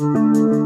Música